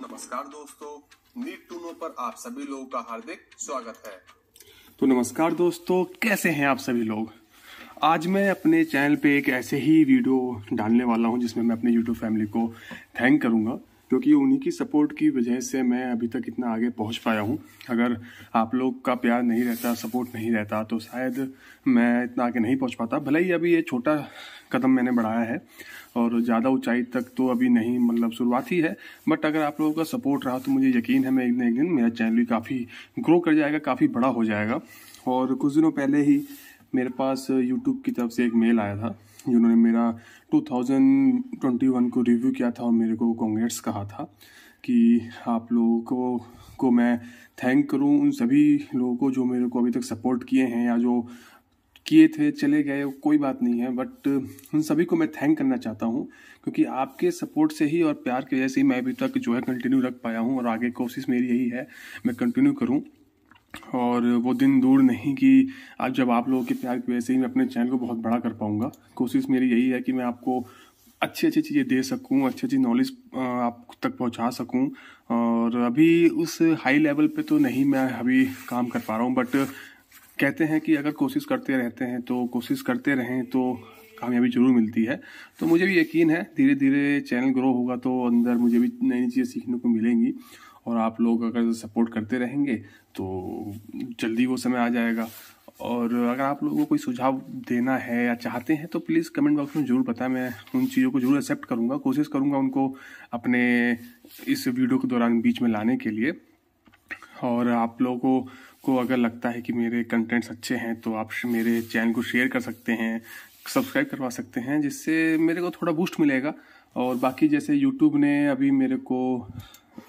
नमस्कार दोस्तों, NEET to know पर आप सभी लोगों का हार्दिक स्वागत है। तो नमस्कार दोस्तों, कैसे हैं आप सभी लोग? आज मैं अपने चैनल पे एक ऐसे ही वीडियो डालने वाला हूँ जिसमें मैं अपने यूट्यूब फैमिली को थैंक करूँगा। क्योंकि उन्हीं की सपोर्ट की वजह से मैं अभी तक इतना आगे पहुँच पाया हूँ। अगर आप लोग का प्यार नहीं रहता सपोर्ट नहीं रहता तो शायद मैं इतना आगे नहीं पहुँच पाता। भले ही अभी ये छोटा कदम मैंने बढ़ाया है और ज़्यादा ऊंचाई तक तो अभी नहीं मतलब शुरुआत ही है बट अगर आप लोगों का सपोर्ट रहा तो मुझे यकीन है मैं एक दिन एक दिन मेरा चैनल भी काफ़ी ग्रो कर जाएगा, काफ़ी बड़ा हो जाएगा। और कुछ दिनों पहले ही मेरे पास यूट्यूब की तरफ़ से एक मेल आया था, जिन्होंने मेरा 2021 को रिव्यू किया था और मेरे को कांग्रेट्स कहा था कि आप लोगों को को मैं थैंक करूँ उन सभी लोगों को जो मेरे को अभी तक सपोर्ट किए हैं या जो किए थे, चले गए, कोई बात नहीं है बट उन सभी को मैं थैंक करना चाहता हूँ, क्योंकि आपके सपोर्ट से ही और प्यार की वजह से ही मैं अभी तक जो है कंटिन्यू रख पाया हूँ और आगे कोशिश मेरी यही है, मैं कंटिन्यू करूँ। और वो दिन दूर नहीं कि आज जब आप लोगों के प्यार की वजह से ही मैं अपने चैनल को बहुत बड़ा कर पाऊँगा। कोशिश मेरी यही है कि मैं आपको अच्छी अच्छी चीज़ें दे सकूँ अच्छी अच्छी नॉलेज आप तक पहुँचा सकूँ। और अभी उस हाई लेवल पे तो नहीं मैं अभी काम कर पा रहा हूँ बट कहते हैं कि अगर कोशिश करते रहते हैं तो कोशिश करते रहें तो कामयाबी ज़रूर मिलती है। तो मुझे भी यकीन है धीरे धीरे चैनल ग्रो होगा तो अंदर मुझे भी नई नई चीज़ें सीखने को मिलेंगी। और आप लोग अगर सपोर्ट करते रहेंगे तो जल्दी वो समय आ जाएगा। और अगर आप लोगों को कोई सुझाव देना है या चाहते हैं तो प्लीज़ कमेंट बॉक्स में ज़रूर बताएँ। मैं उन चीज़ों को ज़रूर एक्सेप्ट करूँगा। कोशिश करूँगा उनको अपने इस वीडियो के दौरान बीच में लाने के लिए। और आप लोगों को अगर लगता है कि मेरे कंटेंट्स अच्छे हैं तो आप मेरे चैनल को शेयर कर सकते हैं सब्सक्राइब करवा सकते हैं, जिससे मेरे को थोड़ा बूस्ट मिलेगा। और बाकी जैसे यूट्यूब ने अभी मेरे को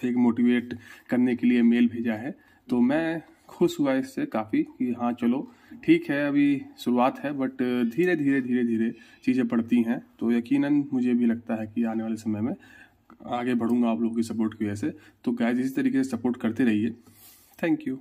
एक मोटिवेट करने के लिए मेल भेजा है। तो मैं खुश हुआ इससे काफ़ी कि हाँ चलो, ठीक है, अभी शुरुआत है बट धीरे धीरे धीरे धीरे चीज़ें पड़ती हैं। तो यकीनन मुझे भी लगता है कि आने वाले समय में आगे बढ़ूँगा आप लोगों की सपोर्ट की वजह से। तो गैज इसी तरीके से सपोर्ट करते रहिए। Thank you